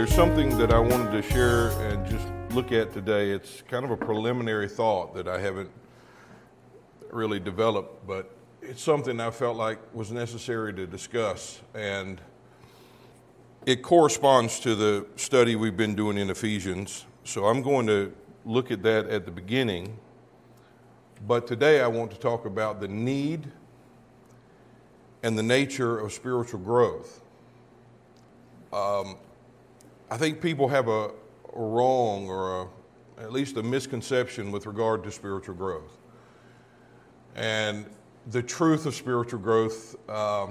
There's something that I wanted to share and just look at today. It's kind of a preliminary thought that I haven't really developed, but it's something I felt like was necessary to discuss. And it corresponds to the study we've been doing in Ephesians. So I'm going to look at that at the beginning. But today I want to talk about the need and the nature of spiritual growth. Um, I think people have a, wrong or a, at least a misconception with regard to spiritual growth. And the truth of spiritual growth uh,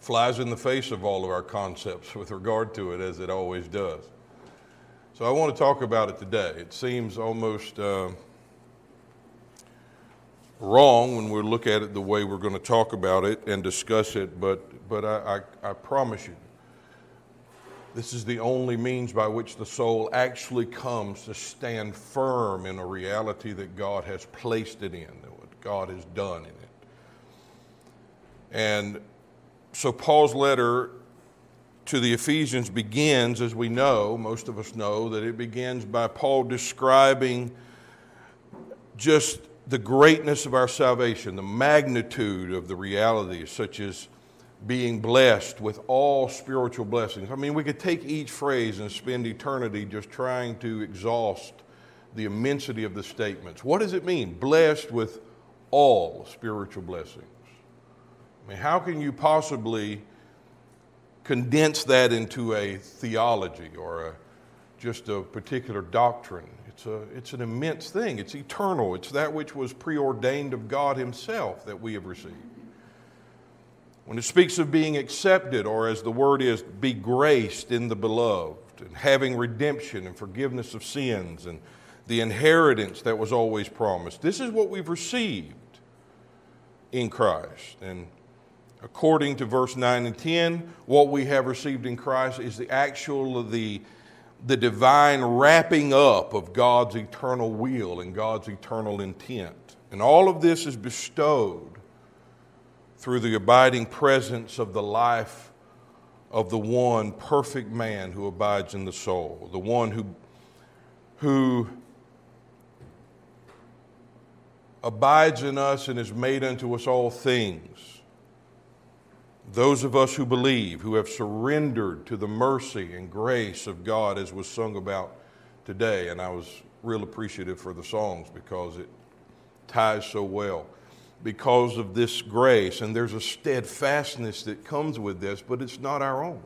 flies in the face of all of our concepts with regard to it, as it always does. So I want to talk about it today. It seems almost uh, wrong when we look at it the way we're going to talk about it and discuss it, but, but I, I, I promise you, this is the only means by which the soul actually comes to stand firm in a reality that God has placed it in, what God has done in it. And so Paul's letter to the Ephesians begins, as we know, most of us know, that it begins by Paul describing just the greatness of our salvation, the magnitude of the realities, such as being blessed with all spiritual blessings. I mean, we could take each phrase and spend eternity just trying to exhaust the immensity of the statements. What does it mean? Blessed with all spiritual blessings. I mean, how can you possibly condense that into a theology or a, just a particular doctrine? It's, a, it's an immense thing. It's eternal. It's that which was preordained of God Himself that we have received. When it speaks of being accepted, or as the word is, be graced in the beloved, and having redemption and forgiveness of sins, and the inheritance that was always promised, this is what we've received in Christ. And according to verse 9 and 10, what we have received in Christ is the actual, the the divine wrapping up of God's eternal will and God's eternal intent. And all of this is bestowed through the abiding presence of the life of the one perfect man who abides in the soul, the one who, who abides in us and is made unto us all things those of us who believe, who have surrendered to the mercy and grace of God as was sung about today, and I was real appreciative for the songs because it ties so well. Because of this grace, and there's a steadfastness that comes with this, but it's not our own.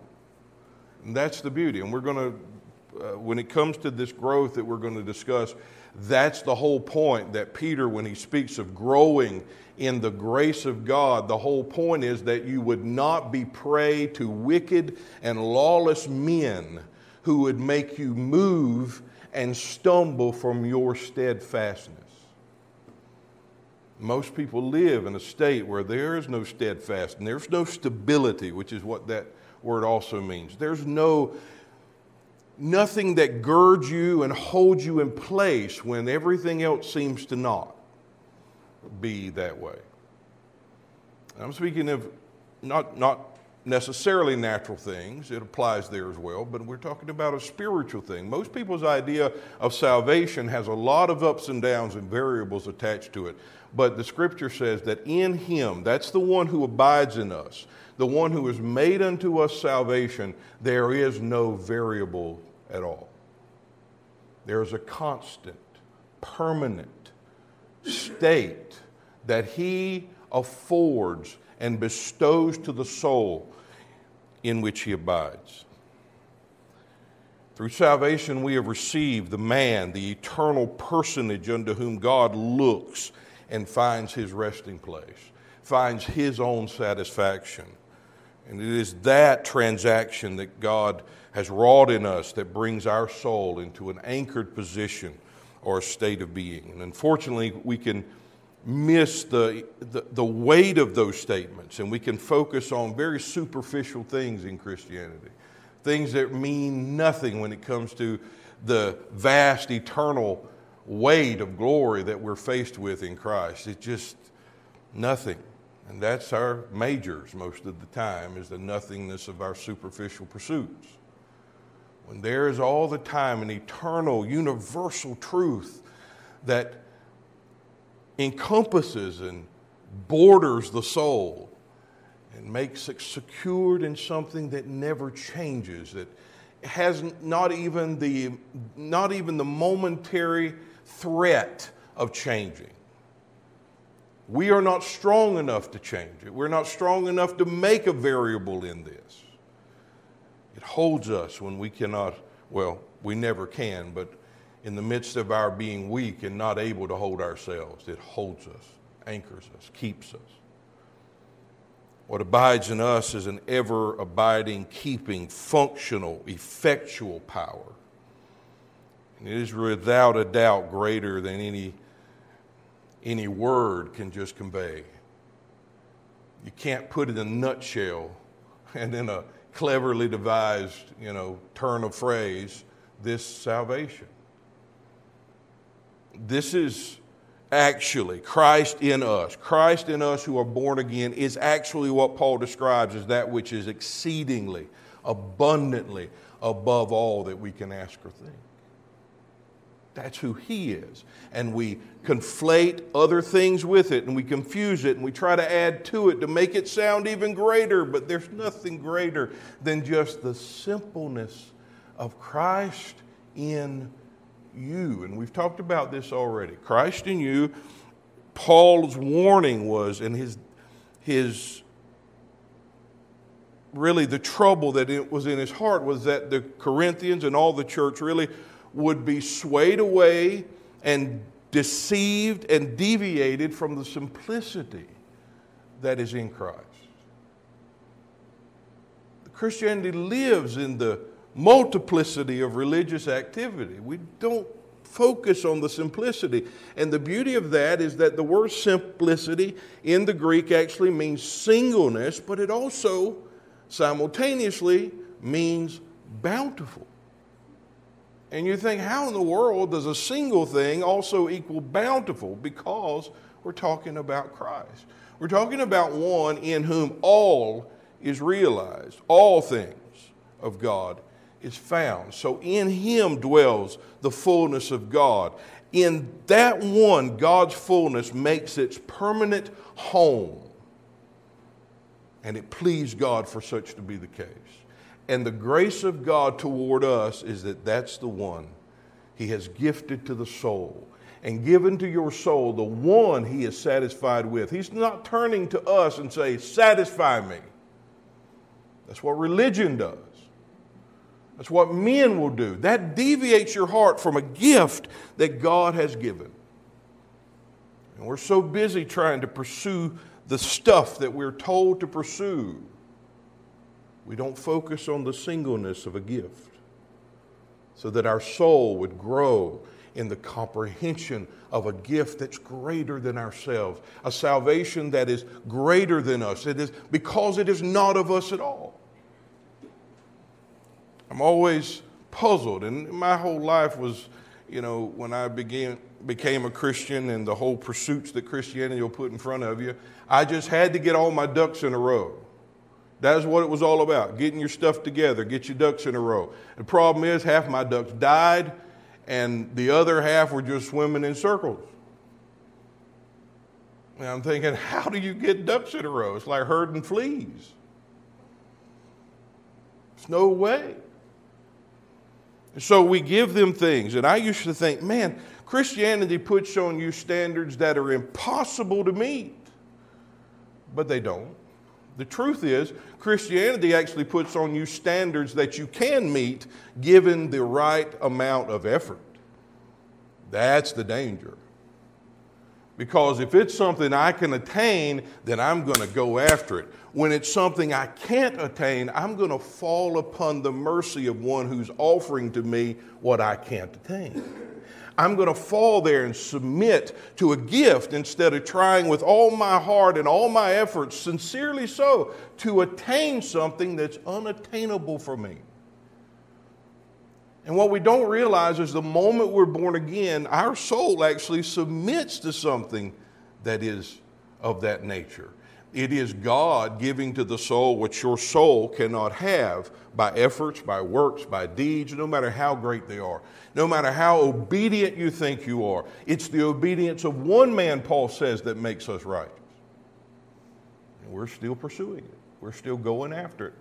And that's the beauty. And we're going to, uh, when it comes to this growth that we're going to discuss, that's the whole point that Peter, when he speaks of growing in the grace of God, the whole point is that you would not be prey to wicked and lawless men who would make you move and stumble from your steadfastness. Most people live in a state where there is no steadfastness, there's no stability, which is what that word also means. There's no nothing that girds you and holds you in place when everything else seems to not be that way. I'm speaking of not, not necessarily natural things, it applies there as well, but we're talking about a spiritual thing. Most people's idea of salvation has a lot of ups and downs and variables attached to it. But the scripture says that in him, that's the one who abides in us, the one who has made unto us salvation, there is no variable at all. There is a constant, permanent state that He affords and bestows to the soul in which He abides. Through salvation, we have received the man, the eternal personage unto whom God looks and finds his resting place, finds his own satisfaction. And it is that transaction that God has wrought in us that brings our soul into an anchored position or a state of being. And unfortunately, we can miss the, the, the, weight of those statements and we can focus on very superficial things in Christianity, things that mean nothing when it comes to the vast eternal weight of glory that we're faced with in Christ. It's just nothing. And that's our majors most of the time, is the nothingness of our superficial pursuits. When there is all the time an eternal, universal truth that encompasses and borders the soul and makes it secured in something that never changes, that has not even the, not even the momentary threat of changing. We are not strong enough to change it. We're not strong enough to make a variable in this. It holds us when we cannot, well, we never can, but in the midst of our being weak and not able to hold ourselves, it holds us, anchors us, keeps us. What abides in us is an ever abiding, keeping, functional, effectual power. And it is without a doubt greater than any, any word can just convey. You can't put it in a nutshell and in a cleverly devised, you know, turn of phrase, this salvation. This is actually Christ in us. Christ in us who are born again is actually what Paul describes as that which is exceedingly, abundantly above all that we can ask or think. That's who He is. And we conflate other things with it and we confuse it and we try to add to it to make it sound even greater, but there's nothing greater than just the simpleness of Christ in you. And we've talked about this already. Christ in you, Paul's warning was, and his, his really the trouble that it was in his heart was that the Corinthians and all the church really would be swayed away and deceived and deviated from the simplicity that is in Christ. Christianity lives in the multiplicity of religious activity. We don't focus on the simplicity. And the beauty of that is that the word simplicity in the Greek actually means singleness, but it also simultaneously means bountiful. And you think, how in the world does a single thing also equal bountiful? Because we're talking about Christ. We're talking about one in whom all is realized, all things of God is found. So in him dwells the fullness of God. In that one, God's fullness makes its permanent home. And it pleased God for such to be the case. And the grace of God toward us is that that's the one He has gifted to the soul and given to your soul the one He is satisfied with. He's not turning to us and say, Satisfy me. That's what religion does. That's what men will do. That deviates your heart from a gift that God has given. And we're so busy trying to pursue the stuff that we're told to pursue, we don't focus on the singleness of a gift so that our soul would grow in the comprehension of a gift that's greater than ourselves, a salvation that is greater than us. It is because it is not of us at all. I'm always puzzled, and my whole life was, you know, when I began became a Christian and the whole pursuits that Christianity will put in front of you, I just had to get all my ducks in a row. That's what it was all about getting your stuff together, get your ducks in a row. The problem is, half my ducks died, and the other half were just swimming in circles. And I'm thinking, how do you get ducks in a row? It's like herding fleas. There's no way. So we give them things. And I used to think, man, Christianity puts on you standards that are impossible to meet. But they don't. The truth is, Christianity actually puts on you standards that you can meet given the right amount of effort. That's the danger. Because if it's something I can attain, then I'm going to go after it when it's something I can't attain, I'm going to fall upon the mercy of one who's offering to me what I can't attain. I'm going to fall there and submit to a gift instead of trying with all my heart and all my efforts, sincerely so, to attain something that's unattainable for me. And what we don't realize is the moment we're born again, our soul actually submits to something that is of that nature It is God giving to the soul what your soul cannot have by efforts, by works, by deeds, no matter how great they are, no matter how obedient you think you are. It's the obedience of one man, Paul says, that makes us righteous. And we're still pursuing it, we're still going after it.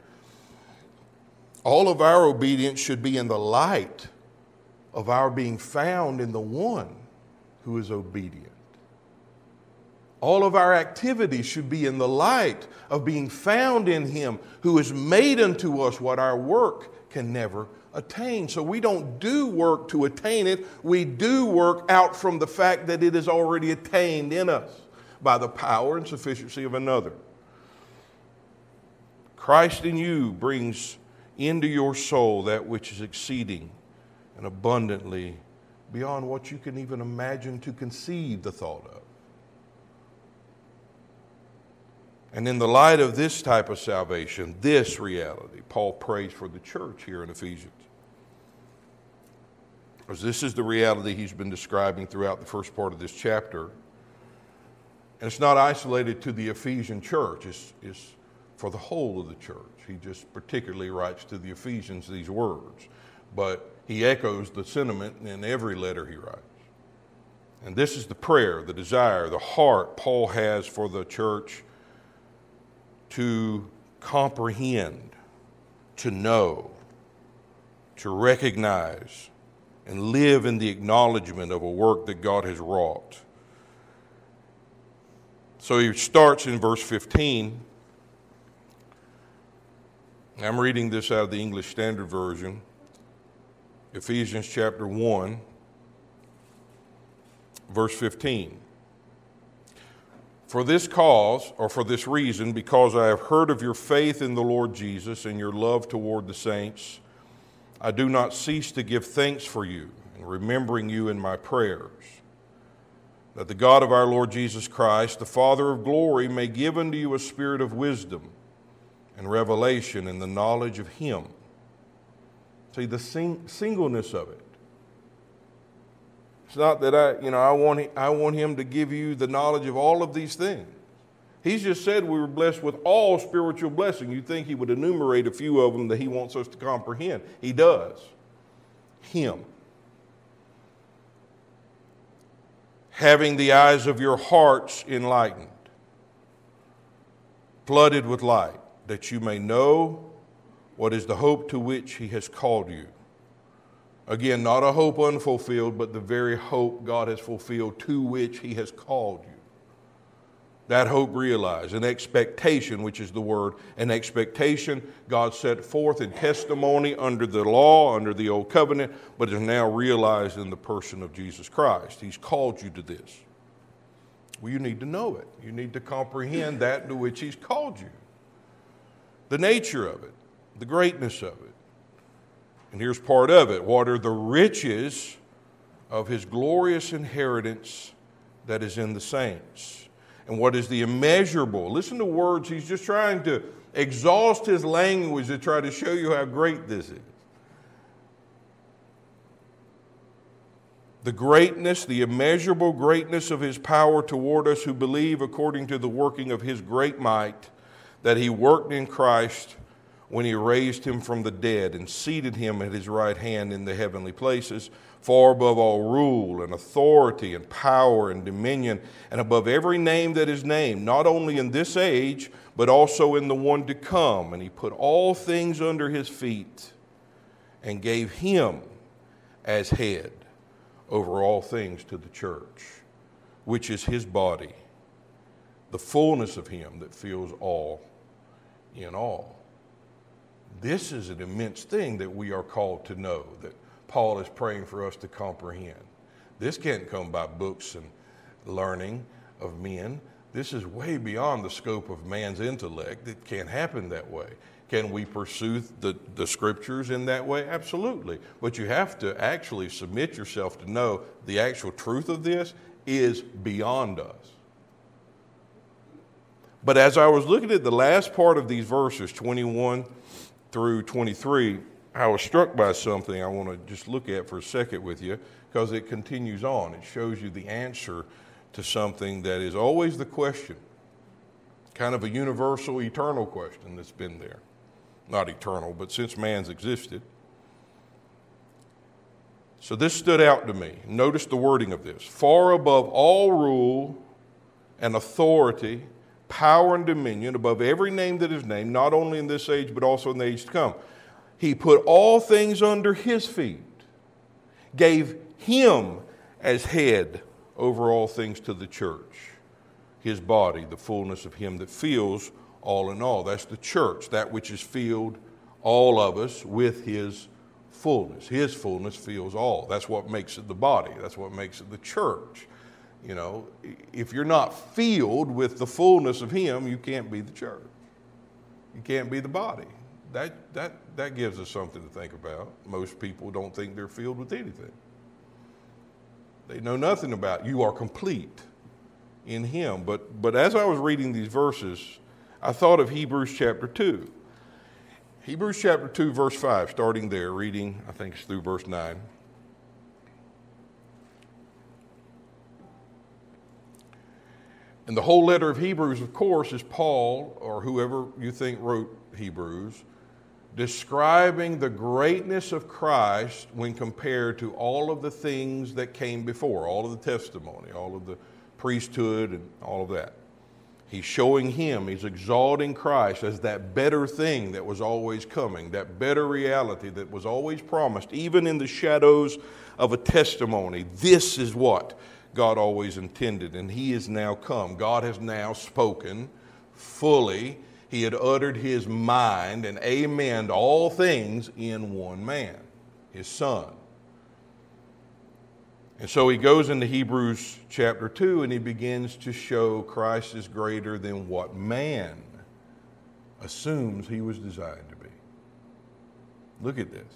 All of our obedience should be in the light of our being found in the one who is obedient. All of our activities should be in the light of being found in Him who has made unto us what our work can never attain. So we don't do work to attain it, we do work out from the fact that it is already attained in us by the power and sufficiency of another. Christ in you brings into your soul that which is exceeding and abundantly beyond what you can even imagine to conceive the thought of. And in the light of this type of salvation, this reality, Paul prays for the church here in Ephesians. Because this is the reality he's been describing throughout the first part of this chapter. And it's not isolated to the Ephesian church, it's, it's for the whole of the church. He just particularly writes to the Ephesians these words. But he echoes the sentiment in every letter he writes. And this is the prayer, the desire, the heart Paul has for the church to comprehend, to know, to recognize, and live in the acknowledgement of a work that God has wrought. So he starts in verse 15. I'm reading this out of the English Standard Version, Ephesians chapter 1, verse 15. For this cause, or for this reason, because I have heard of your faith in the Lord Jesus and your love toward the saints, I do not cease to give thanks for you and remembering you in my prayers. That the God of our Lord Jesus Christ, the Father of glory, may give unto you a spirit of wisdom and revelation in the knowledge of Him. See, the sing- singleness of it it's not that I, you know, I want, I want him to give you the knowledge of all of these things. He's just said we were blessed with all spiritual blessing. You think he would enumerate a few of them that he wants us to comprehend. He does. Him. Having the eyes of your hearts enlightened, flooded with light, that you may know what is the hope to which he has called you Again, not a hope unfulfilled, but the very hope God has fulfilled to which He has called you. That hope realized, an expectation, which is the word, an expectation God set forth in testimony under the law, under the old covenant, but is now realized in the person of Jesus Christ. He's called you to this. Well, you need to know it. You need to comprehend that to which He's called you. The nature of it, the greatness of it. And here's part of it what are the riches of his glorious inheritance that is in the saints? And what is the immeasurable? Listen to words, he's just trying to exhaust his language to try to show you how great this is. The greatness, the immeasurable greatness of his power toward us who believe according to the working of his great might that he worked in Christ when he raised him from the dead and seated him at his right hand in the heavenly places, far above all rule and authority and power and dominion, and above every name that is named, not only in this age, but also in the one to come. And he put all things under his feet and gave him as head over all things to the church, which is his body, the fullness of him that fills all in all. This is an immense thing that we are called to know, that Paul is praying for us to comprehend. This can't come by books and learning of men. This is way beyond the scope of man's intellect. It can't happen that way. Can we pursue the, the scriptures in that way? Absolutely. But you have to actually submit yourself to know the actual truth of this is beyond us. But as I was looking at the last part of these verses, 21 through 23, I was struck by something I want to just look at for a second with you because it continues on. It shows you the answer to something that is always the question kind of a universal, eternal question that's been there. Not eternal, but since man's existed. So this stood out to me. Notice the wording of this far above all rule and authority, power and dominion, above every name that is named, not only in this age, but also in the age to come. He put all things under his feet, gave him as head over all things to the church, his body, the fullness of him that fills all in all. That's the church, that which is filled, all of us, with his fullness. His fullness fills all. That's what makes it the body. That's what makes it the church. You know, if you're not filled with the fullness of Him, you can't be the church. You can't be the body. That, that, that gives us something to think about. Most people don't think they're filled with anything. They know nothing about you are complete in Him. But, but as I was reading these verses, I thought of Hebrews chapter 2. Hebrews chapter 2, verse 5, starting there, reading, I think it's through verse 9. And the whole letter of Hebrews, of course, is Paul, or whoever you think wrote Hebrews, describing the greatness of Christ when compared to all of the things that came before, all of the testimony, all of the priesthood, and all of that. He's showing him, he's exalting Christ as that better thing that was always coming, that better reality that was always promised, even in the shadows of a testimony. This is what God always intended, and He is now come. God has now spoken fully. He had uttered His mind and amen all things in one man, His Son. And so he goes into Hebrews chapter 2 and he begins to show Christ is greater than what man assumes he was designed to be. Look at this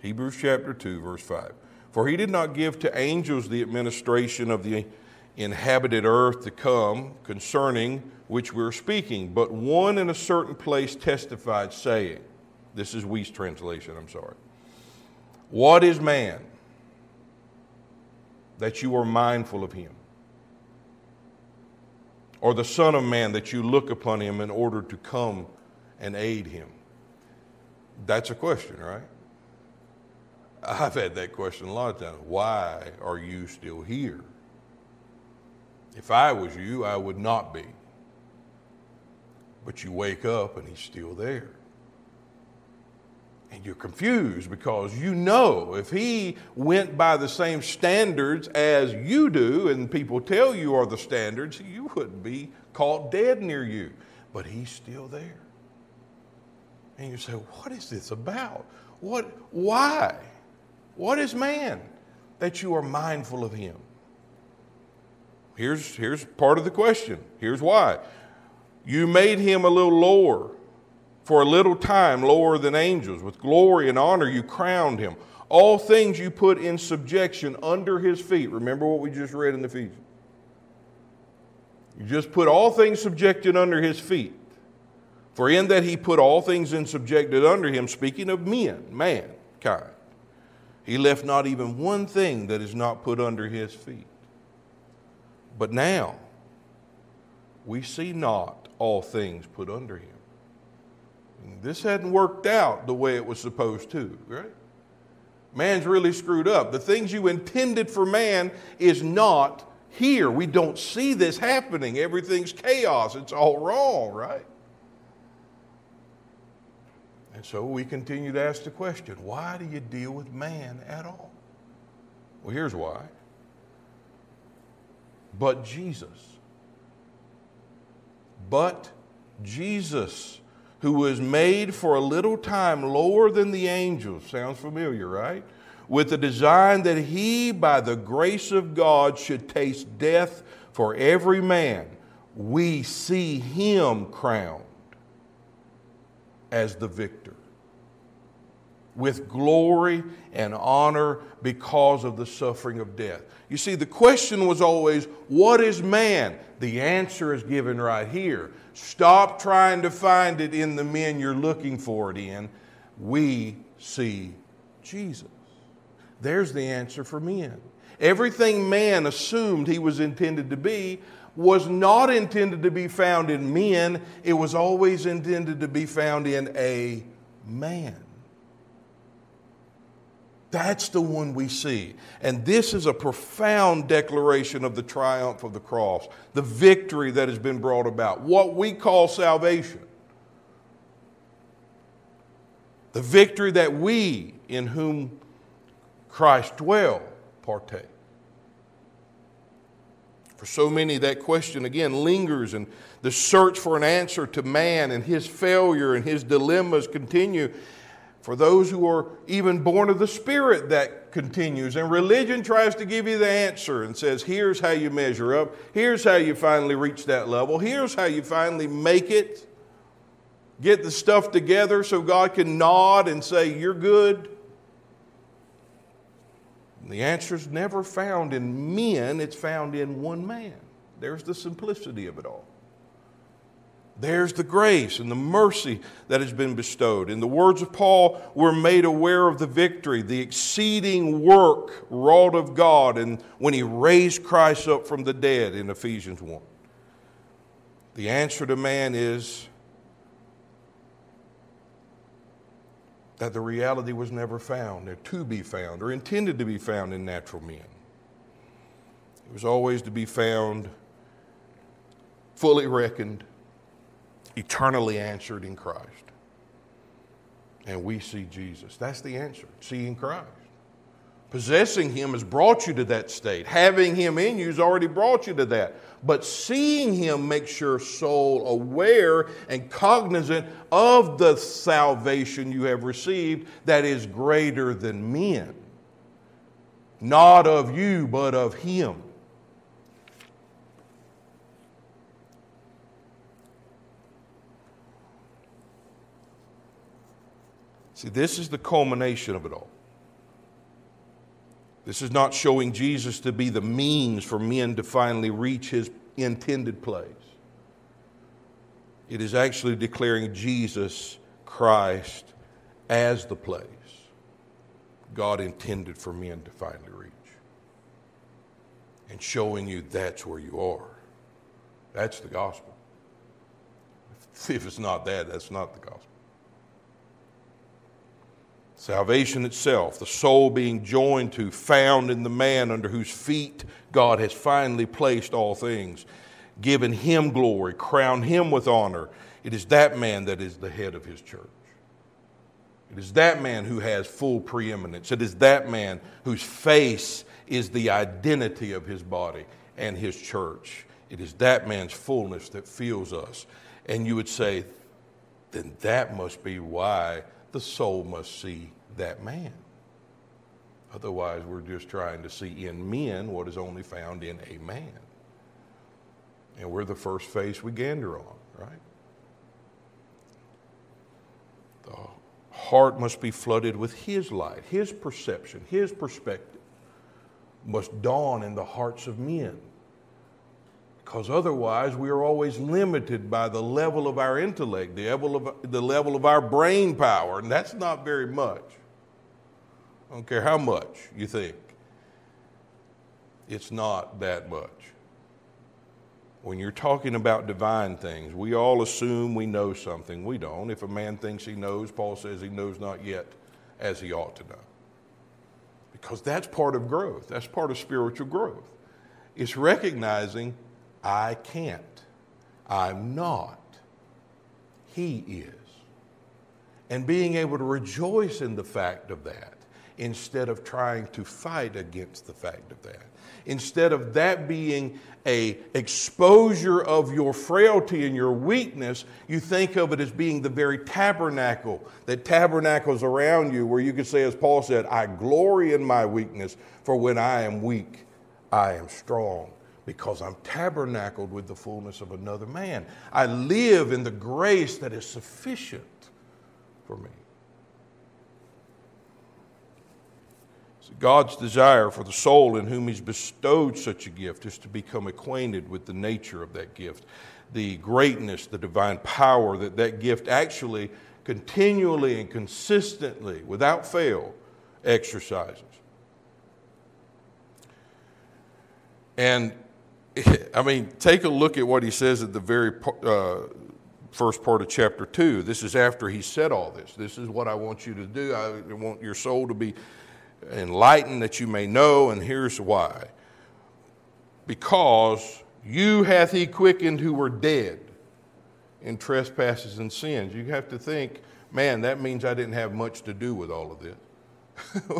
Hebrews chapter 2, verse 5. For he did not give to angels the administration of the inhabited earth to come, concerning which we're speaking, but one in a certain place testified, saying, This is Wuest translation, I'm sorry. What is man? that you are mindful of him? Or the Son of Man that you look upon him in order to come and aid him? That's a question, right? I've had that question a lot of times. Why are you still here? If I was you, I would not be. But you wake up and he's still there. And you're confused because you know if he went by the same standards as you do, and people tell you are the standards, you wouldn't be caught dead near you. But he's still there. And you say, What is this about? What, why? What is man that you are mindful of him? Here's, here's part of the question. Here's why. You made him a little lower for a little time lower than angels. With glory and honor you crowned him. All things you put in subjection under his feet. Remember what we just read in Ephesians. You just put all things subjected under his feet. For in that he put all things in subjected under him, speaking of men, mankind, he left not even one thing that is not put under his feet. But now we see not all things put under him. This hadn't worked out the way it was supposed to, right? Man's really screwed up. The things you intended for man is not here. We don't see this happening. Everything's chaos. It's all wrong, right? And so we continue to ask the question why do you deal with man at all? Well, here's why. But Jesus. But Jesus who was made for a little time lower than the angels. Sounds familiar, right? With the design that he, by the grace of God, should taste death for every man. We see him crowned as the victor with glory and honor because of the suffering of death. You see, the question was always, What is man? The answer is given right here. Stop trying to find it in the men you're looking for it in. We see Jesus. There's the answer for men. Everything man assumed he was intended to be, was not intended to be found in men, it was always intended to be found in a man. That's the one we see. And this is a profound declaration of the triumph of the cross, the victory that has been brought about, what we call salvation. The victory that we, in whom Christ dwell, partake. For so many, that question again lingers, and the search for an answer to man and his failure and his dilemmas continue. For those who are even born of the Spirit, that continues. And religion tries to give you the answer and says, here's how you measure up. Here's how you finally reach that level. Here's how you finally make it. Get the stuff together so God can nod and say, You're good. The answer is never found in men, it's found in one man. There's the simplicity of it all. There's the grace and the mercy that has been bestowed. In the words of Paul, we're made aware of the victory, the exceeding work wrought of God, and when he raised Christ up from the dead in Ephesians 1. The answer to man is that the reality was never found, or to be found, or intended to be found in natural men. It was always to be found fully reckoned eternally answered in Christ. And we see Jesus. That's the answer seeing Christ. Possessing Him has brought you to that state. Having Him in you has already brought you to that. But seeing Him makes your soul aware and cognizant of the salvation you have received that is greater than men. Not of you, but of Him. See, this is the culmination of it all. This is not showing Jesus to be the means for men to finally reach his intended place. It is actually declaring Jesus Christ as the place God intended for men to finally reach. And showing you that's where you are. That's the gospel. If it's not that, that's not the gospel. Salvation itself, the soul being joined to, found in the man under whose feet God has finally placed all things, given him glory, crowned him with honor. It is that man that is the head of his church. It is that man who has full preeminence. It is that man whose face is the identity of his body and his church. It is that man's fullness that fills us. And you would say, then that must be why the soul must see that man. Otherwise, we're just trying to see in men what is only found in a man. And we're the first face we gander on, right? The heart must be flooded with His light, His perception, His perspective must dawn in the hearts of men because otherwise we are always limited by the level of our intellect, the level of, the level of our brain power, and that's not very much. I don't care how much you think, it's not that much. When you're talking about divine things, we all assume we know something. We don't. If a man thinks he knows, Paul says he knows not yet as he ought to know. Because that's part of growth, that's part of spiritual growth. It's recognizing I can't. I'm not. He is. And being able to rejoice in the fact of that instead of trying to fight against the fact of that. Instead of that being a exposure of your frailty and your weakness, you think of it as being the very tabernacle that tabernacles around you, where you could say, as Paul said, I glory in my weakness, for when I am weak, I am strong because I'm tabernacled with the fullness of another man. I live in the grace that is sufficient for me. So God's desire for the soul in whom He's bestowed such a gift is to become acquainted with the nature of that gift, the greatness, the divine power that that gift actually continually and consistently, without fail, exercises. And I mean, take a look at what he says at the very uh, first part of chapter 2. This is after he said all this. This is what I want you to do. I want your soul to be enlightened that you may know, and here's why. Because you hath he quickened who were dead in trespasses and sins. You have to think, man, that means I didn't have much to do with all of this.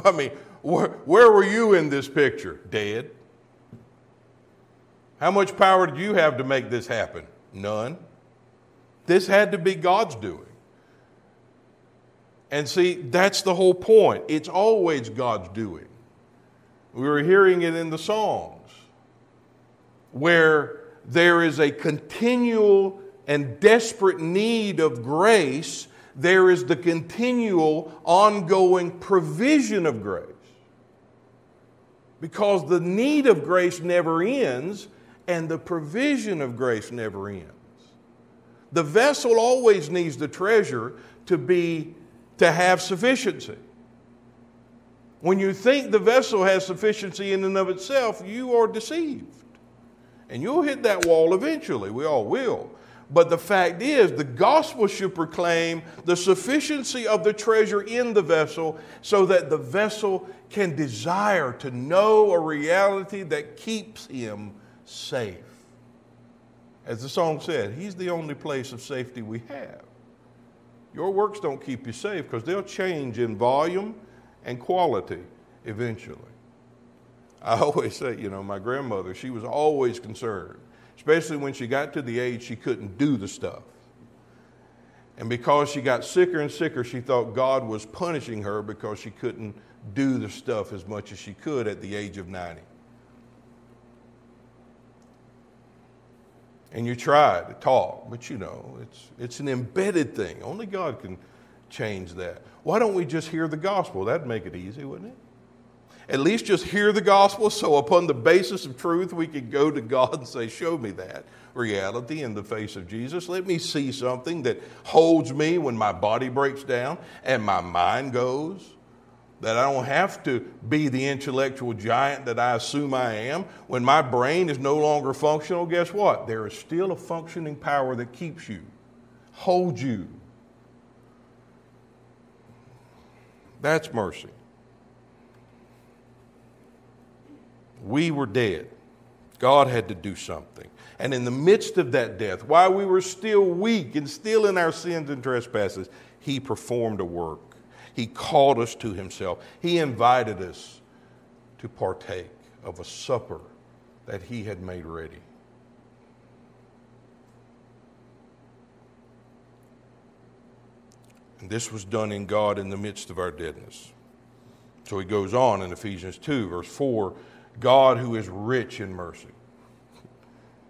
I mean, where, where were you in this picture? Dead. How much power did you have to make this happen? None. This had to be God's doing. And see, that's the whole point. It's always God's doing. We were hearing it in the songs, where there is a continual and desperate need of grace, there is the continual, ongoing provision of grace. Because the need of grace never ends, and the provision of grace never ends. The vessel always needs the treasure to be to have sufficiency. When you think the vessel has sufficiency in and of itself, you are deceived. And you'll hit that wall eventually. We all will. But the fact is, the gospel should proclaim the sufficiency of the treasure in the vessel so that the vessel can desire to know a reality that keeps him safe. As the song said, He's the only place of safety we have. Your works don't keep you safe because they'll change in volume and quality eventually. I always say, you know, my grandmother, she was always concerned, especially when she got to the age she couldn't do the stuff. And because she got sicker and sicker, she thought God was punishing her because she couldn't do the stuff as much as she could at the age of 90. And you try to talk, but you know, it's, it's an embedded thing. Only God can change that. Why don't we just hear the gospel? That'd make it easy, wouldn't it? At least just hear the gospel so, upon the basis of truth, we could go to God and say, Show me that reality in the face of Jesus. Let me see something that holds me when my body breaks down and my mind goes that I don't have to be the intellectual giant that I assume I am. When my brain is no longer functional, guess what? There is still a functioning power that keeps you, holds you. That's mercy. We were dead. God had to do something. And in the midst of that death, while we were still weak and still in our sins and trespasses, He performed a work. He called us to Himself. He invited us to partake of a supper that He had made ready. And this was done in God in the midst of our deadness. So he goes on in Ephesians 2, verse 4 God who is rich in mercy.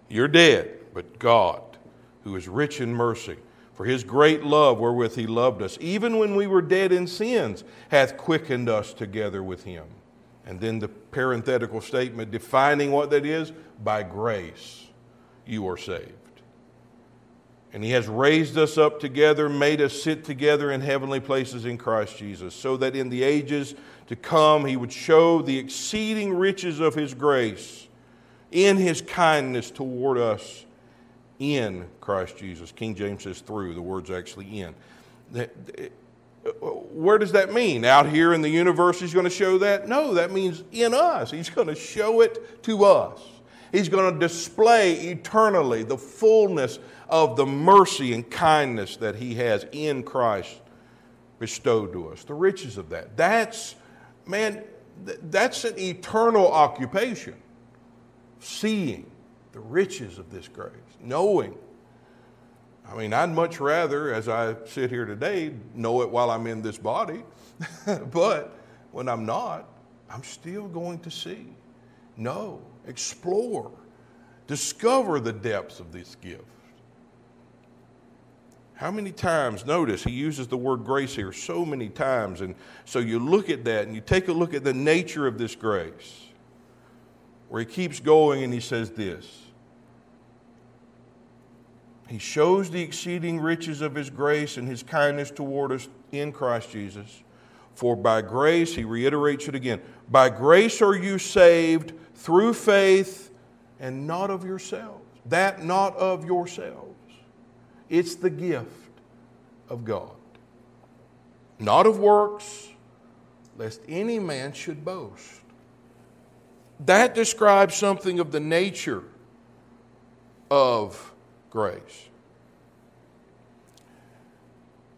You're dead, but God who is rich in mercy for his great love wherewith he loved us, even when we were dead in sins, hath quickened us together with him. And then the parenthetical statement defining what that is by grace you are saved. And he has raised us up together, made us sit together in heavenly places in Christ Jesus, so that in the ages to come he would show the exceeding riches of his grace in his kindness toward us in Christ Jesus. King James says through, the word's actually in. Uh, where does that mean? Out here in the universe, he's going to show that? No, that means in us. He's going to show it to us. He's going to display eternally the fullness of the mercy and kindness that he has in Christ bestowed to us, the riches of that. That's, man, that's an eternal occupation, seeing the riches of this grace knowing. I mean, I'd much rather, as I sit here today, know it while I'm in this body. but when I'm not, I'm still going to see, know, explore, discover the depths of this gift. How many times, notice he uses the word grace here so many times. And so you look at that and you take a look at the nature of this grace, where he keeps going and he says this he shows the exceeding riches of His grace and His kindness toward us in Christ Jesus. For by grace, He reiterates it again, by grace are you saved through faith, and not of yourselves. That not of yourselves. It's the gift of God. Not of works, lest any man should boast. That describes something of the nature of grace.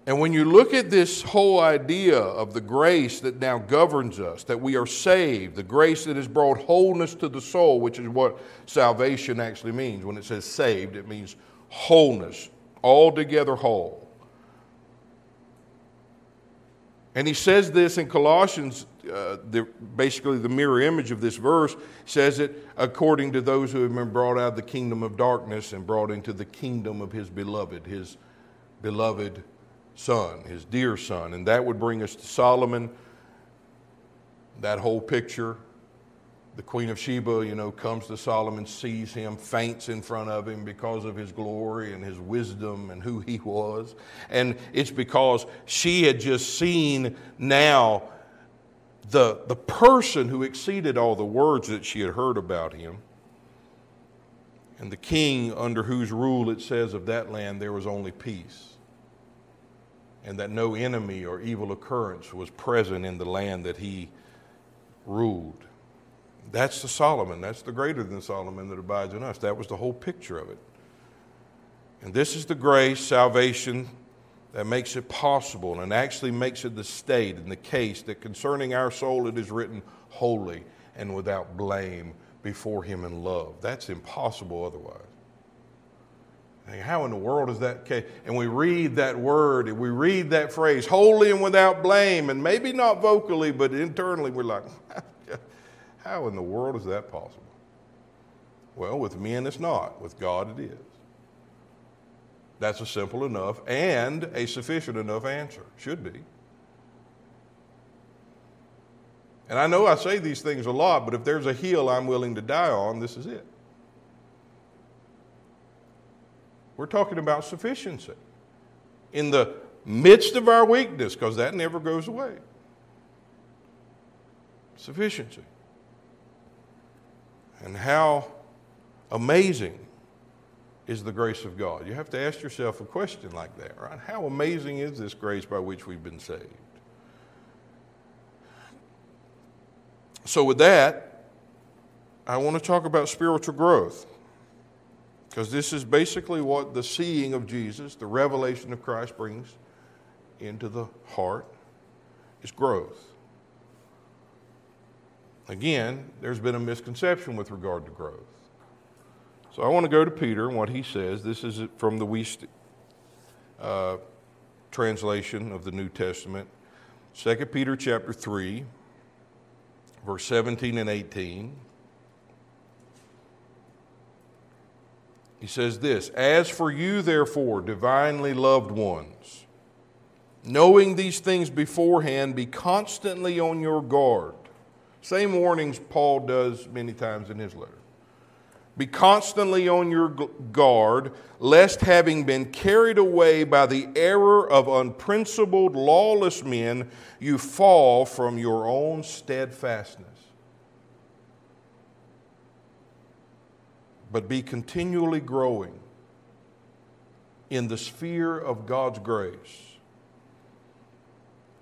And when you look at this whole idea of the grace that now governs us, that we are saved, the grace that has brought wholeness to the soul, which is what salvation actually means. When it says saved, it means wholeness, altogether whole. And he says this in Colossians, uh, the, basically the mirror image of this verse says it according to those who have been brought out of the kingdom of darkness and brought into the kingdom of his beloved, his beloved son, his dear son. And that would bring us to Solomon, that whole picture. The Queen of Sheba, you know, comes to Solomon, sees him, faints in front of him because of his glory and his wisdom and who he was. And it's because she had just seen now the, the person who exceeded all the words that she had heard about him. And the king under whose rule it says of that land there was only peace and that no enemy or evil occurrence was present in the land that he ruled. That's the Solomon. That's the greater than Solomon that abides in us. That was the whole picture of it. And this is the grace, salvation, that makes it possible and actually makes it the state and the case that concerning our soul it is written holy and without blame before him in love. That's impossible otherwise. How in the world is that case? And we read that word, and we read that phrase, holy and without blame, and maybe not vocally, but internally we're like, how in the world is that possible? Well, with men it's not, with God it is. That's a simple enough and a sufficient enough answer, should be. And I know I say these things a lot, but if there's a hill I'm willing to die on, this is it. We're talking about sufficiency in the midst of our weakness, because that never goes away. Sufficiency. And how amazing is the grace of God? You have to ask yourself a question like that, right? How amazing is this grace by which we've been saved? So, with that, I want to talk about spiritual growth. Because this is basically what the seeing of Jesus, the revelation of Christ brings into the heart is growth. Again, there's been a misconception with regard to growth. So I want to go to Peter and what he says. This is from the Wuest uh, translation of the New Testament. 2 Peter chapter 3, verse 17 and 18. He says this As for you, therefore, divinely loved ones, knowing these things beforehand, be constantly on your guard. Same warnings Paul does many times in his letter. Be constantly on your guard, lest having been carried away by the error of unprincipled, lawless men, you fall from your own steadfastness. but be continually growing in the sphere of God's grace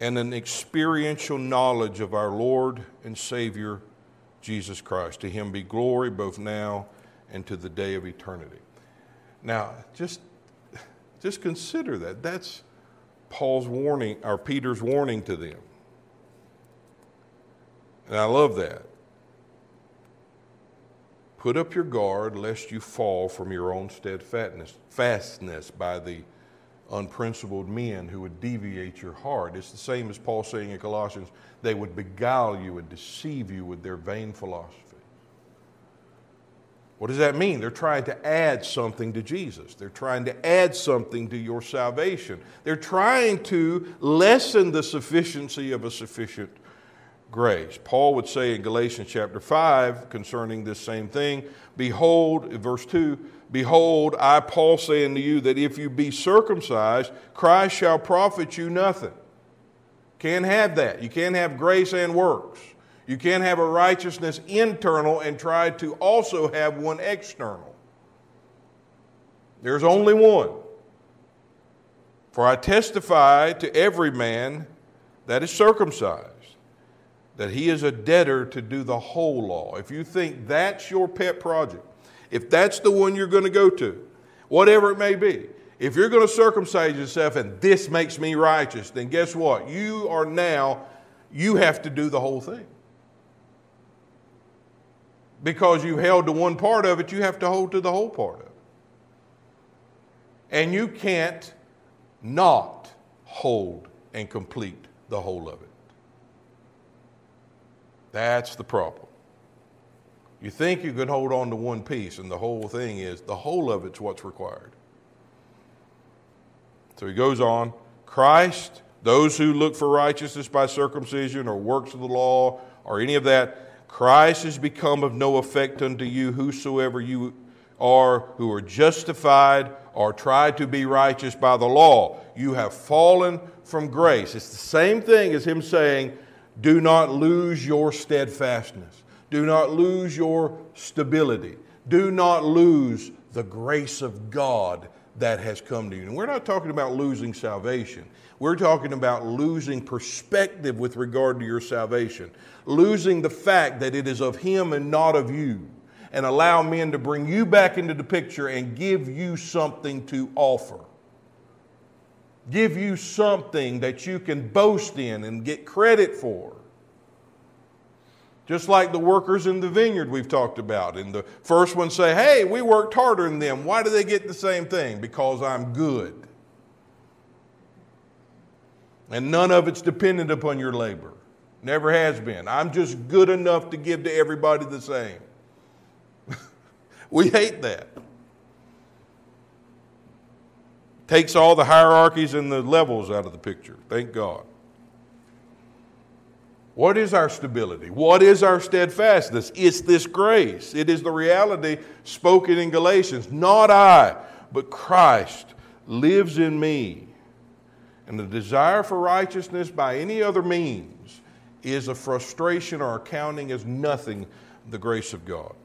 and an experiential knowledge of our Lord and Savior, Jesus Christ. To him be glory both now and to the day of eternity. Now, just, just consider that. That's Paul's warning, or Peter's warning to them. And I love that. Put up your guard lest you fall from your own steadfastness by the unprincipled men who would deviate your heart. It's the same as Paul saying in Colossians, they would beguile you and deceive you with their vain philosophy. What does that mean? They're trying to add something to Jesus. They're trying to add something to your salvation. They're trying to lessen the sufficiency of a sufficient grace. Paul would say in Galatians chapter 5 concerning this same thing Behold, verse 2 Behold, I, Paul, say unto you that if you be circumcised, Christ shall profit you nothing. Can't have that. You can't have grace and works. You can't have a righteousness internal and try to also have one external. There's only one. For I testify to every man that is circumcised that he is a debtor to do the whole law. If you think that's your pet project, if that's the one you're going to go to, whatever it may be, if you're going to circumcise yourself and this makes me righteous, then guess what? You are now, you have to do the whole thing. Because you held to one part of it, you have to hold to the whole part of it. And you can't not hold and complete the whole of it. That's the problem. You think you can hold on to one piece, and the whole thing is the whole of it's what's required. So he goes on Christ, those who look for righteousness by circumcision or works of the law or any of that, Christ has become of no effect unto you, whosoever you are who are justified or try to be righteous by the law. You have fallen from grace. It's the same thing as him saying, do not lose your steadfastness. Do not lose your stability. Do not lose the grace of God that has come to you. And we're not talking about losing salvation. We're talking about losing perspective with regard to your salvation, losing the fact that it is of Him and not of you, and allow men to bring you back into the picture and give you something to offer give you something that you can boast in and get credit for. Just like the workers in the vineyard we've talked about. And the first one say, Hey, we worked harder than them. Why do they get the same thing? Because I'm good. And none of it's dependent upon your labor. Never has been. I'm just good enough to give to everybody the same. we hate that. Takes all the hierarchies and the levels out of the picture. Thank God. What is our stability? What is our steadfastness? It's this grace. It is the reality spoken in Galatians. Not I, but Christ lives in me. And the desire for righteousness by any other means is a frustration or accounting as nothing the grace of God.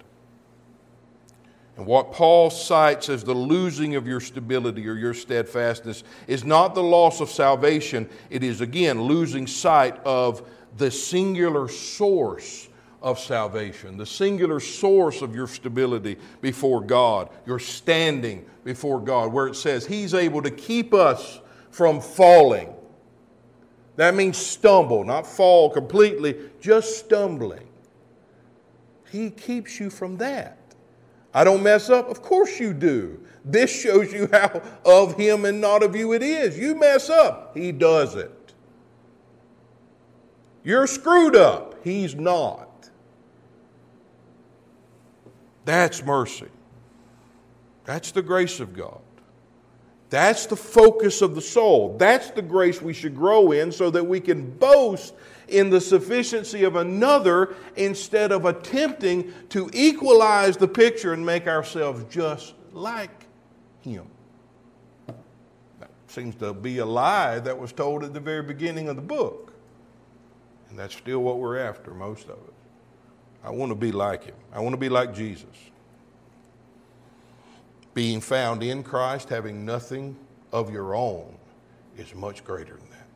And what Paul cites as the losing of your stability or your steadfastness is not the loss of salvation, it is again losing sight of the singular source of salvation, the singular source of your stability before God, your standing before God, where it says He's able to keep us from falling. That means stumble, not fall completely, just stumbling. He keeps you from that. I don't mess up? Of course you do. This shows you how of him and not of you it is. You mess up, he does it. You're screwed up, he's not. That's mercy. That's the grace of God. That's the focus of the soul. That's the grace we should grow in so that we can boast in the sufficiency of another instead of attempting to equalize the picture and make ourselves just like him. That seems to be a lie that was told at the very beginning of the book. And that's still what we're after, most of it. I want to be like him, I want to be like Jesus. Being found in Christ, having nothing of your own, is much greater than that.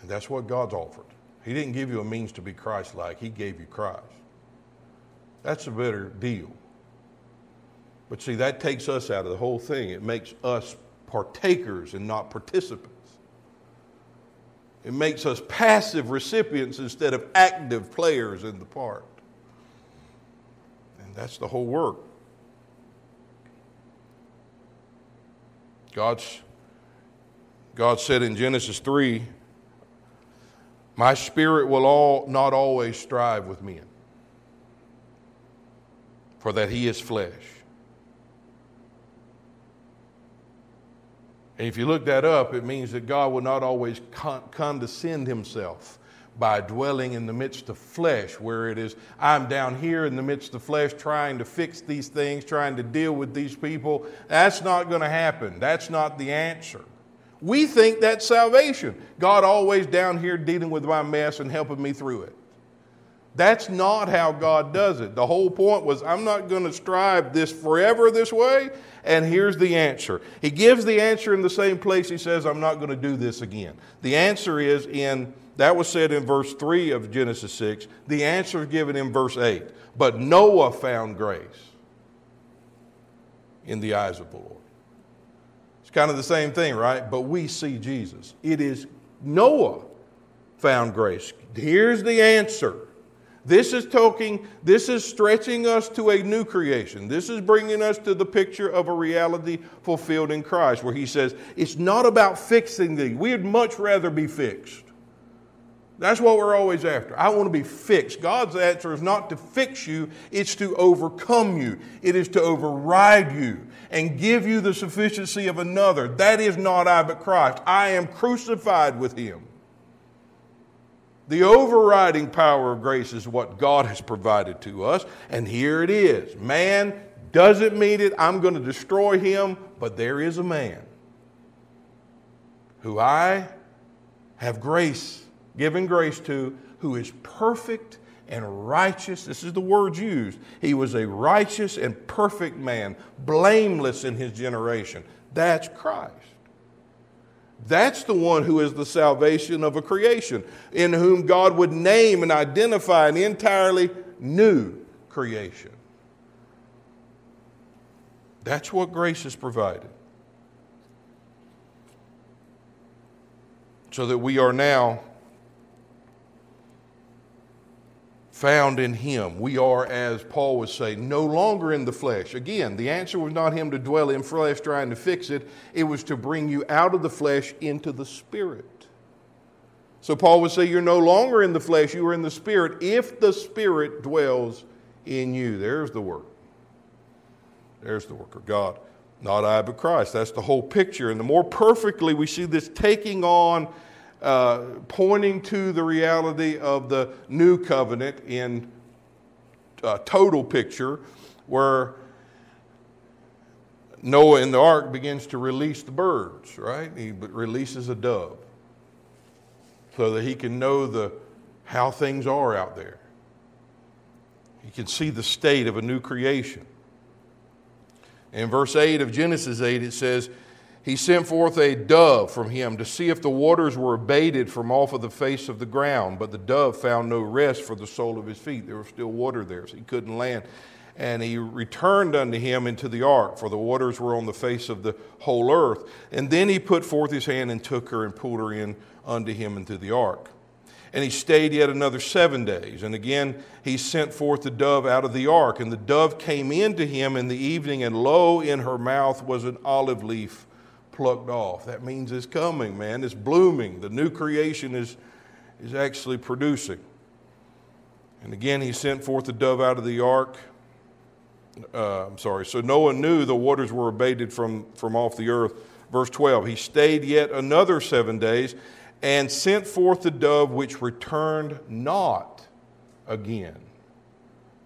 And that's what God's offered. He didn't give you a means to be Christ like, He gave you Christ. That's a better deal. But see, that takes us out of the whole thing. It makes us partakers and not participants. It makes us passive recipients instead of active players in the part. And that's the whole work. God's, God said in Genesis 3 my spirit will all, not always strive with men, for that he is flesh. If you look that up, it means that God will not always con- condescend himself by dwelling in the midst of flesh, where it is, I'm down here in the midst of flesh trying to fix these things, trying to deal with these people. That's not going to happen. That's not the answer. We think that's salvation. God always down here dealing with my mess and helping me through it. That's not how God does it. The whole point was I'm not going to strive this forever this way, and here's the answer. He gives the answer in the same place he says, I'm not going to do this again. The answer is in, that was said in verse 3 of Genesis 6. The answer is given in verse 8. But Noah found grace in the eyes of the Lord. It's kind of the same thing, right? But we see Jesus. It is Noah found grace. Here's the answer. This is talking, this is stretching us to a new creation. This is bringing us to the picture of a reality fulfilled in Christ, where he says, It's not about fixing thee. We'd much rather be fixed. That's what we're always after. I want to be fixed. God's answer is not to fix you, it's to overcome you. It is to override you and give you the sufficiency of another. That is not I, but Christ. I am crucified with him. The overriding power of grace is what God has provided to us, and here it is. Man doesn't mean it, I'm going to destroy him, but there is a man who I have grace given grace to, who is perfect and righteous. This is the word used. He was a righteous and perfect man, blameless in his generation. That's Christ. That's the one who is the salvation of a creation, in whom God would name and identify an entirely new creation. That's what grace has provided. So that we are now found in him. We are, as Paul would say, no longer in the flesh. Again, the answer was not him to dwell in flesh trying to fix it, it was to bring you out of the flesh into the spirit. So Paul would say, You're no longer in the flesh, you are in the spirit if the spirit dwells in you. There's the work. There's the work of God. Not I, but Christ. That's the whole picture. And the more perfectly we see this taking on uh, pointing to the reality of the new covenant in a total picture, where Noah in the ark begins to release the birds, right? He releases a dove so that he can know the, how things are out there. He can see the state of a new creation. In verse 8 of Genesis 8, it says, he sent forth a dove from him to see if the waters were abated from off of the face of the ground. But the dove found no rest for the sole of his feet. There was still water there, so he couldn't land. And he returned unto him into the ark, for the waters were on the face of the whole earth. And then he put forth his hand and took her and pulled her in unto him into the ark. And he stayed yet another seven days. And again he sent forth the dove out of the ark. And the dove came in to him in the evening, and lo, in her mouth was an olive leaf plucked off. That means it's coming, man. It's blooming. The new creation is, is actually producing. And again, he sent forth the dove out of the ark. Uh, I'm sorry. So Noah knew the waters were abated from, from off the earth. Verse 12 He stayed yet another seven days and sent forth the dove which returned not again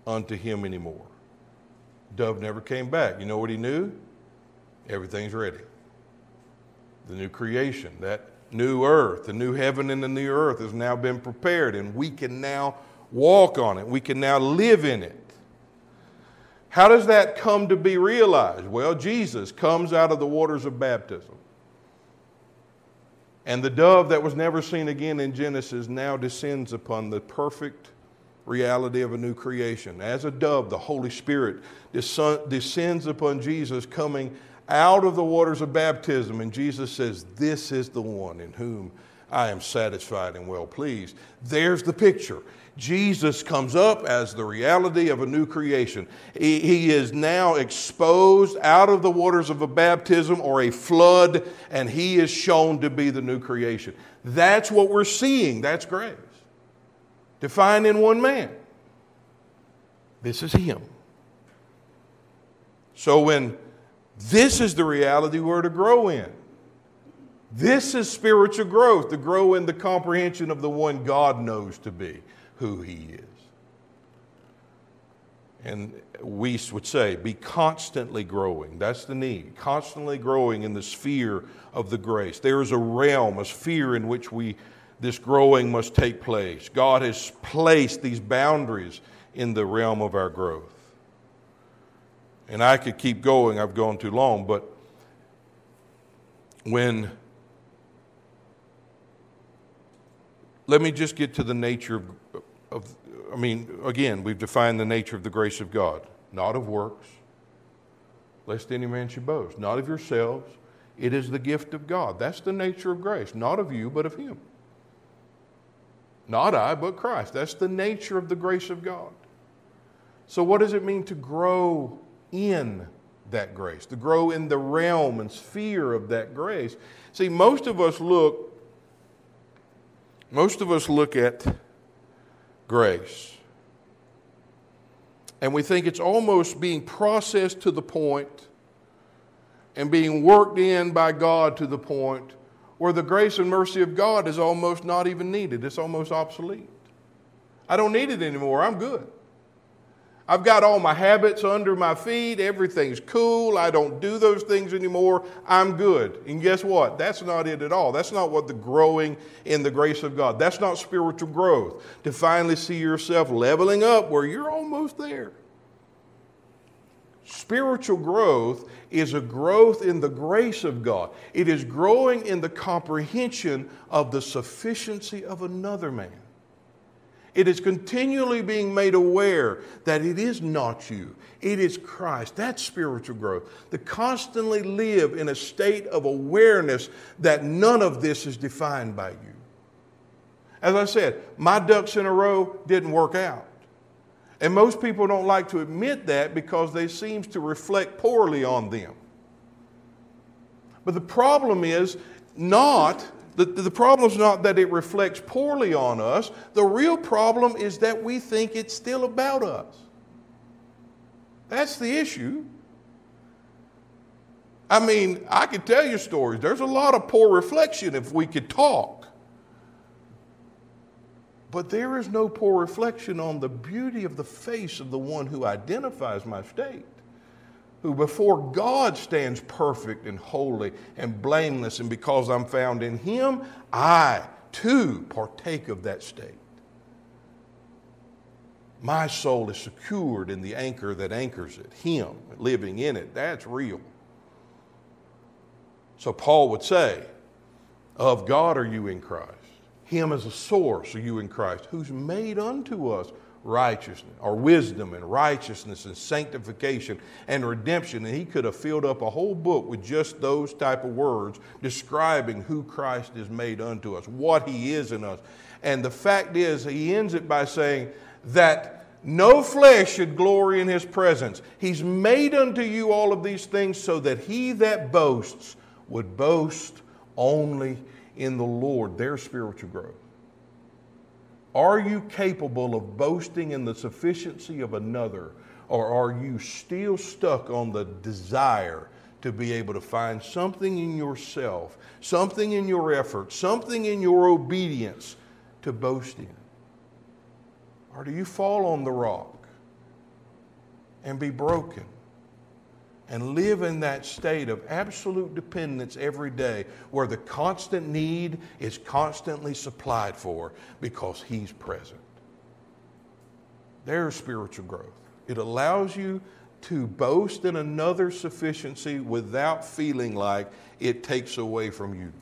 unto him anymore. Dove never came back. You know what he knew? Everything's ready the new creation, that new earth, the new heaven and the new earth has now been prepared, and we can now walk on it. We can now live in it. How does that come to be realized? Well, Jesus comes out of the waters of baptism. And the dove that was never seen again in Genesis now descends upon the perfect reality of a new creation. As a dove, the Holy Spirit descends upon Jesus, coming out of the waters of baptism. And Jesus says, This is the one in whom I am satisfied and well pleased. There's the picture. Jesus comes up as the reality of a new creation. He, he, is now exposed out of the waters of a baptism or a flood, and he is shown to be the new creation. That's what we're seeing. That's grace. Defined in one man. This is him. So when this is the reality we're to grow in. This is spiritual growth, to grow in the comprehension of the one God knows to be who He is. And we would say, be constantly growing. That's the need. Constantly growing in the sphere of the grace. There is a realm, a sphere in which we this growing must take place. God has placed these boundaries in the realm of our growth. And I could keep going, I've gone too long, but when, let me just get to the nature of, of, I mean, again, we've defined the nature of the grace of God, not of works, lest any man should boast, not of yourselves. It is the gift of God. That's the nature of grace, not of you, but of Him. Not I, but Christ. That's the nature of the grace of God. So, what does it mean to grow in that grace, to grow in the realm and sphere of that grace? See, most of us look, most of us look at grace and we think it's almost being processed to the point and being worked in by God to the point where the grace and mercy of God is almost not even needed. It's almost obsolete. I don't need it anymore. I'm good. I've got all my habits under my feet. Everything's cool. I don't do those things anymore. I'm good. And guess what? That's not it at all. That's not what the growing in the grace of God. That's not spiritual growth. To finally see yourself leveling up where you're almost there. Spiritual growth is a growth in the grace of God. It is growing in the comprehension of the sufficiency of another man. It is continually being made aware that it is not you, it is Christ. That's spiritual growth. To constantly live in a state of awareness that none of this is defined by you. As I said, my ducks in a row didn't work out. And most people don't like to admit that because they seems to reflect poorly on them. But the problem is not the, the problem is not that it reflects poorly on us. The real problem is that we think it's still about us. That's the issue. I mean, I could tell you stories. There's a lot of poor reflection if we could talk. But there is no poor reflection on the beauty of the face of the one who identifies my state, who before God stands perfect and holy and blameless, and because I'm found in him, I too partake of that state. My soul is secured in the anchor that anchors it, Him living in it. That's real. So Paul would say, Of God are you in Christ him as a source are you in Christ, who's made unto us righteousness, or wisdom and righteousness and sanctification and redemption. And he could have filled up a whole book with just those type of words describing who Christ is made unto us, what he is in us. And the fact is, he ends it by saying that no flesh should glory in his presence. He's made unto you all of these things so that he that boasts would boast only in the Lord their spiritual growth? Are you capable of boasting in the sufficiency of another, or are you still stuck on the desire to be able to find something in yourself, something in your effort, something in your obedience to boast in? Or do you fall on the rock and be broken? And live in that state of absolute dependence every day where the constant need is constantly supplied for because He's present. There's spiritual growth. It allows you to boast in another sufficiency without feeling like it takes away from you.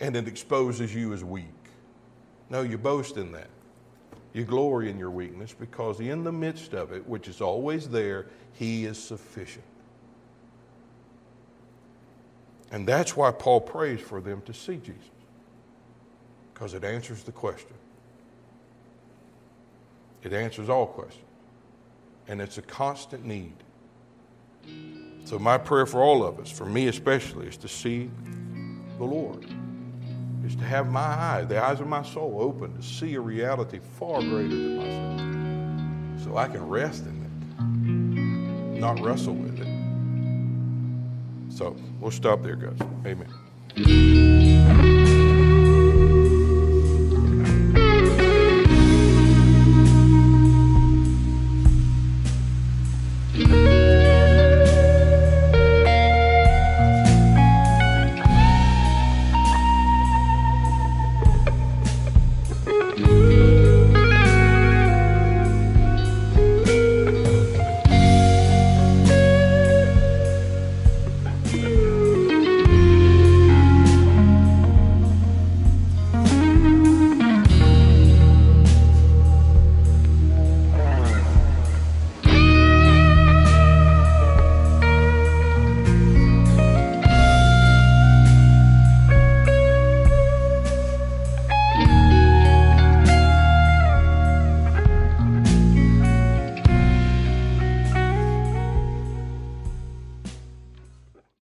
And it exposes you as weak. No, you boast in that. You glory in your weakness because in the midst of it, which is always there, He is sufficient. And that's why Paul prays for them to see Jesus, because it answers the question. It answers all questions. And it's a constant need. So, my prayer for all of us, for me especially, is to see the Lord is to have my eyes, the eyes of my soul open to see a reality far greater than myself. So I can rest in it, not wrestle with it. So we'll stop there, guys. Amen.